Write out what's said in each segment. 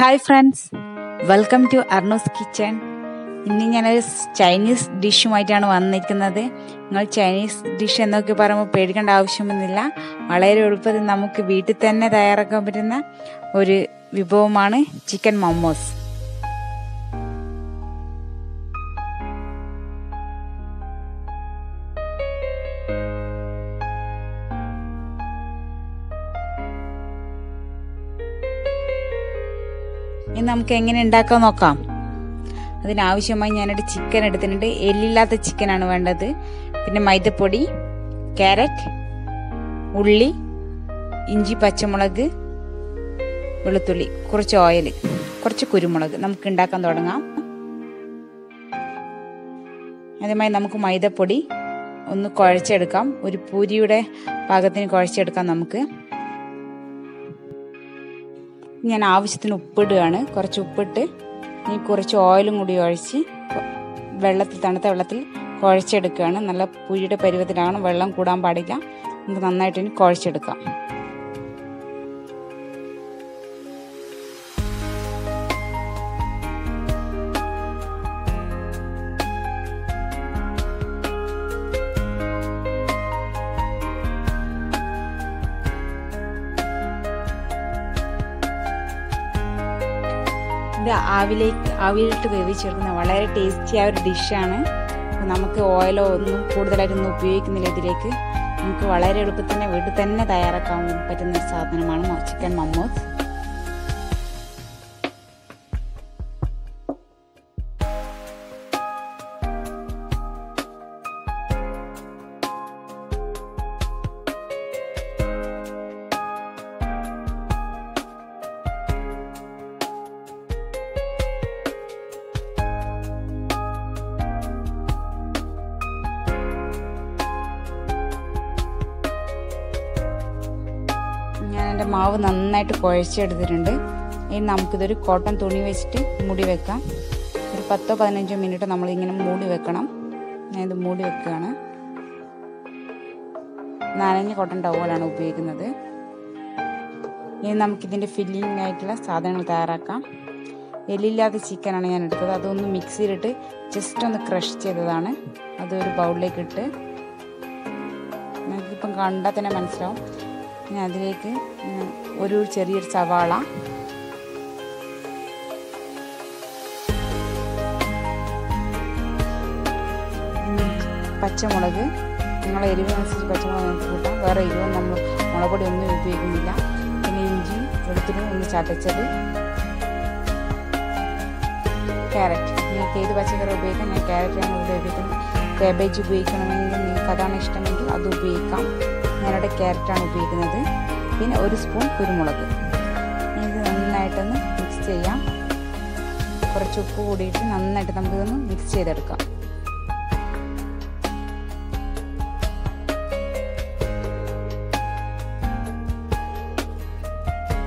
Hi friends welcome to Arno's kitchen ഇന്ന് ഞാനൊരു Chinese ഡിഷുമായിട്ടാണ് വന്നിരിക്കുന്നത്. നിങ്ങൾ ചൈനീസ് ഡിഷ് എന്നൊക്കെ പറയുമ്പോൾ പേടിക്കേണ്ട ആവശ്യമൊന്നുമില്ല. വളരെ എളുപ്പത്തിൽ നമുക്ക് വീട്ടിൽ തന്നെ തയ്യാറാക്കാൻ പറ്റുന്ന ഒരു വിഭവമാണ് ചിക്കൻ മൊമോസ്. ഇനി നമുക്ക് എങ്ങനെ ഉണ്ടാക്കാൻ നോക്കാം. അതിനാവശ്യമായി ഞാനൊരു ചിക്കൻ എടുത്തിട്ടുണ്ട്. എല്ലില്ലാത്ത ചിക്കനാണ് വേണ്ടത്. പിന്നെ മൈദപ്പൊടി ക്യാരറ്റ് ഉള്ളി ഇഞ്ചി പച്ചമുളക് വെളുത്തുള്ളി കുറച്ച് ഓയിൽ കുറച്ച് കുരുമുളക് നമുക്ക് ഉണ്ടാക്കാൻ തുടങ്ങാം. ആദ്യമായി നമുക്ക് മൈദപ്പൊടി ഒന്ന് കുഴച്ചെടുക്കാം. ഒരു പൂരിയുടെ പാകത്തിന് കുഴച്ചെടുക്കാം നമുക്ക്. ഞാൻ ആവശ്യത്തിന് ഉപ്പിടുകയാണ്. കുറച്ച് ഉപ്പിട്ട് ഇനി കുറച്ച് ഓയിലും കൂടി ഒഴിച്ച് വെള്ളത്തിൽ തണുത്ത വെള്ളത്തിൽ കുഴച്ചെടുക്കുകയാണ്. നല്ല പുഴിയുടെ പരുവത്തിലാണ് വെള്ളം കൂടാൻ പാടില്ല. നമുക്ക് നന്നായിട്ട് ഇനി കുഴച്ചെടുക്കാം. ഇത് ആവിലേക്ക് ആവിയിലിട്ട് വേവിച്ചെടുക്കുന്ന വളരെ ടേസ്റ്റിയായ ഒരു ഡിഷാണ് നമുക്ക് ഓയിലോ ഒന്നും കൂടുതലായിട്ടൊന്നും ഉപയോഗിക്കുന്നില്ല ഇതിലേക്ക്. നമുക്ക് വളരെ എളുപ്പത്തിൽ തന്നെ വീട്ടിൽ തന്നെ തയ്യാറാക്കാൻ പറ്റുന്ന ഒരു സാധനമാണ് ചിക്കൻ മമ്മോസ് മാവ് നന്നായിട്ട് കുഴച്ചെടുത്തിട്ടുണ്ട്. ഇനി നമുക്കിതൊരു കോട്ടൺ തുണി വെച്ചിട്ട് മുടി വെക്കാം. ഒരു പത്തോ പതിനഞ്ചോ മിനിറ്റ് നമ്മളിങ്ങനെ മൂടി വെക്കണം. ഞാൻ ഇത് മൂടി വെക്കുകയാണ്. നനഞ്ഞ കോട്ടൺ ടവലാണ് ഉപയോഗിക്കുന്നത്. ഇനി നമുക്കിതിന്റെ ഫില്ലിംഗ് ആയിട്ടുള്ള സാധനങ്ങൾ തയ്യാറാക്കാം. എല്ലില്ലാത്ത ചിക്കനാണ് ഞാൻ എടുത്തത്. അതൊന്ന് മിക്സിയിലിട്ട് ജസ്റ്റ് ഒന്ന് ക്രഷ് ചെയ്തതാണ്. അതൊരു ബൗളിലേക്ക് ഇട്ട്. നമുക്കിപ്പം കണ്ടാൽ തന്നെ മനസ്സിലാവും. ഇനി അതിലേക്ക് ഒരു ചെറിയൊരു സവാള. പച്ചമുളക്. നിങ്ങളെ എരിവിനനുസരിച്ച് പച്ചമുളക് നമുക്ക് കൂട്ടാം. വേറെ എരിവും നമ്മൾ മുളക് പൊടി ഒന്നും ഉപയോഗിക്കുന്നില്ല. പിന്നെ ഇഞ്ചി വെളുത്തുള്ളി ഒന്ന് ചതച്ചത്. ക്യാരറ്റ്. നിങ്ങൾക്ക് ഏത് പച്ചക്കറി ഉപയോഗിക്കാം? ഞാൻ ക്യാരറ്റാണ് ഇവിടെ ഉപയോഗിക്കുന്നത് കാബേജ് ഉപയോഗിക്കണമെങ്കിൽ നിങ്ങൾക്ക് അതാണ് ഇഷ്ടമെങ്കിൽ അത് ഉപയോഗിക്കാം. ഞാനിവിടെ ക്യാരറ്റാണ് ഉപയോഗിക്കുന്നത്. പിന്നെ ഒരു സ്പൂൺ കുരുമുളക്. ഇത് നന്നായിട്ടൊന്ന് മിക്സ് ചെയ്യാം. കുറച്ച് ഉപ്പ് കൂടിയിട്ട് നന്നായിട്ട് നമുക്കിതൊന്ന് മിക്സ് ചെയ്തെടുക്കാം.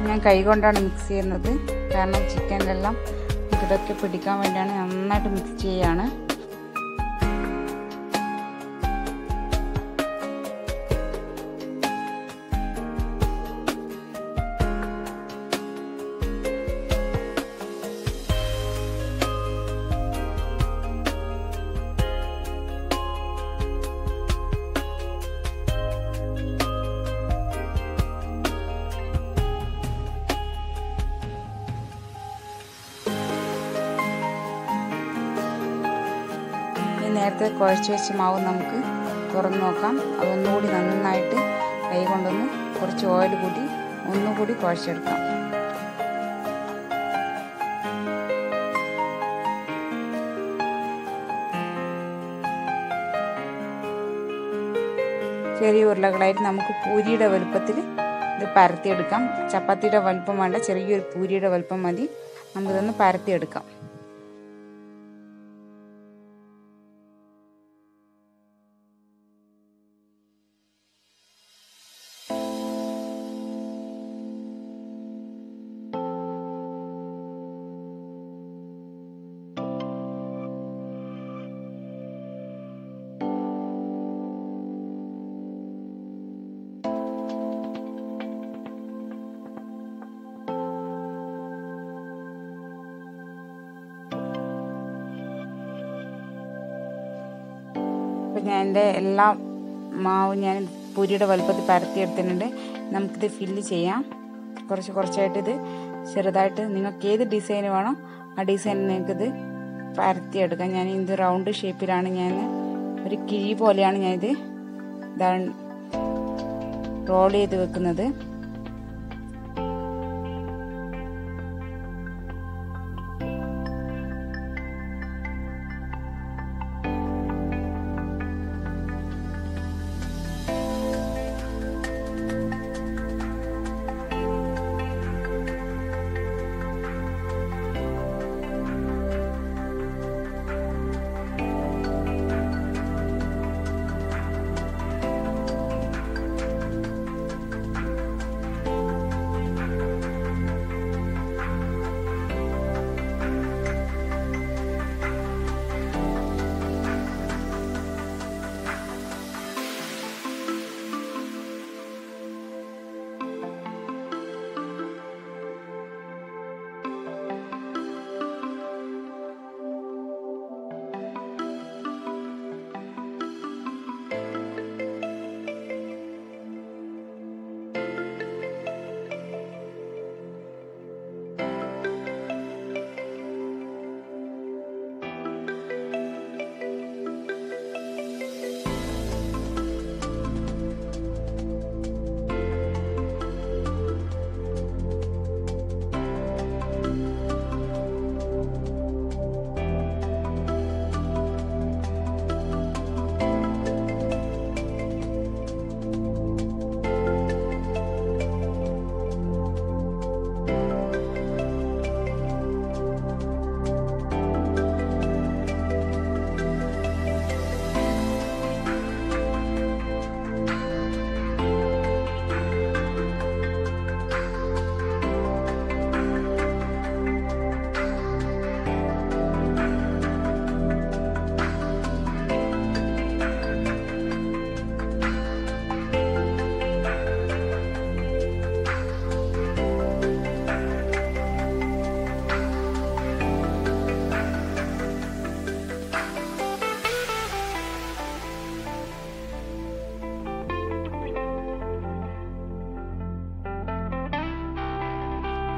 ഞാൻ കൈ കൊണ്ടാണ് മിക്സ് ചെയ്യുന്നത്. കാരണം ചിക്കനിലെല്ലാം ഇതൊക്കെ പിടിക്കാൻ വേണ്ടിയാണ് നന്നായിട്ട് മിക്സ് ചെയ്യാണ്. നേരത്തെ കുഴച്ച് വെച്ച മാവ് നമുക്ക് തുറന്ന് നോക്കാം. അതൊന്നുകൂടി നന്നായിട്ട് കൈ കൊണ്ടൊന്ന് കുറച്ച് ഓയിൽ കൂട്ടി ഒന്നുകൂടി കുഴച്ചെടുക്കാം. ചെറിയ ഉരുളകളായിട്ട് നമുക്ക് പൂരിയുടെ വലുപ്പത്തിൽ ഇത് പരത്തിയെടുക്കാം. ചപ്പാത്തിയുടെ വലുപ്പം വേണ്ട ചെറിയൊരു പൂരിയുടെ വലുപ്പം മതി. നമുക്കിതൊന്ന് പരത്തിയെടുക്കാം. അപ്പോൾ ഞാൻ എന്റെ എല്ലാ മാവും ഞാൻ പൂരിയുടെ വലുപ്പത്തിൽ പരത്തിയെടുത്തിട്ടുണ്ട്. നമുക്കിത് ഫില്ല് ചെയ്യാം. കുറച്ച് കുറച്ചായിട്ട് ഇത് ചെറുതായിട്ട് നിങ്ങൾക്ക് ഏത് ഡിസൈൻ വേണോ ആ ഡിസൈൻ നിങ്ങൾക്കിത് പരത്തിയെടുക്കാം. ഞാൻ ഇത് റൗണ്ട് ഷേപ്പിലാണ് ഞാൻ ഒരു കിഴി പോലെയാണ് ഞാനിത് റോൾ ചെയ്ത് വെക്കുന്നത്.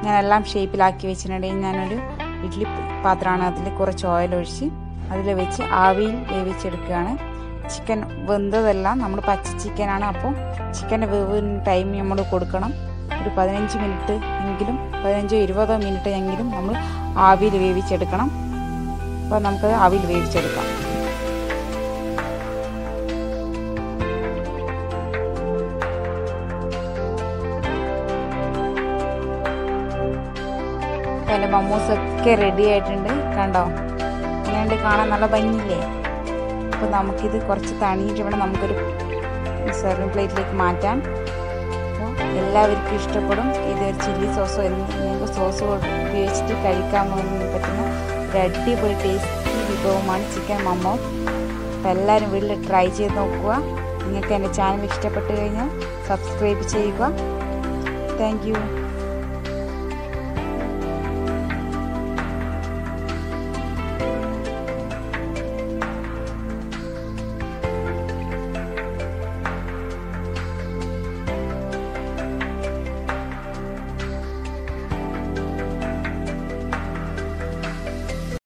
ഞാൻ എല്ലാം ഷേപ്പിലാക്കി വെച്ചിട്ടുണ്ടെങ്കിൽ ഞാനൊരു ഇഡ്ഡലി പാത്രമാണ് അതിൽ കുറച്ച് ഓയിൽ ഒഴിച്ച് അതിൽ വെച്ച് ആവിയിൽ വേവിച്ചെടുക്കുകയാണ്. ചിക്കൻ വെന്തതെല്ലാം നമ്മൾ പച്ച ചിക്കനാണ് അപ്പോൾ ചിക്കന്റെ വേവിന് ടൈം നമ്മൾ കൊടുക്കണം. ഒരു പതിനഞ്ച് മിനിറ്റ് എങ്കിലും പതിനഞ്ചോ ഇരുപതോ മിനിറ്റ് എങ്കിലും നമ്മൾ ആവിയിൽ വേവിച്ചെടുക്കണം. അപ്പോൾ നമുക്കത് ആവിയിൽ വേവിച്ചെടുക്കാം. എന്റെ മമ്മൂസൊക്കെ റെഡി ആയിട്ടുണ്ട്. കണ്ടോ? ഇങ്ങനെയുണ്ട് കാണാൻ നല്ല ഭംഗിയില്ലേ? അപ്പോൾ നമുക്കിത് കുറച്ച് തണിയിട്ട് വേണം നമുക്കൊരു സെർവിങ് പ്ലേറ്റിലേക്ക് മാറ്റാം അപ്പോൾ എല്ലാവർക്കും ഇഷ്ടപ്പെടും. ഇത് ചില്ലി സോസോ എന്തെങ്കിലും സോസ് ഉപയോഗിച്ചിട്ട് കഴിക്കാൻ പറ്റുന്ന ഒരു അടിപൊളി ടേസ്റ്റി വിഭവമാണ് ചിക്കൻ മമ്മോ. അപ്പോൾ എല്ലാവരും വീട്ടിൽ ട്രൈ ചെയ്ത് നോക്കുക. നിങ്ങൾക്ക് എന്റെ ചാനൽ ഇഷ്ടപ്പെട്ട് കഴിഞ്ഞാൽ സബ്സ്ക്രൈബ് ചെയ്യുക. താങ്ക്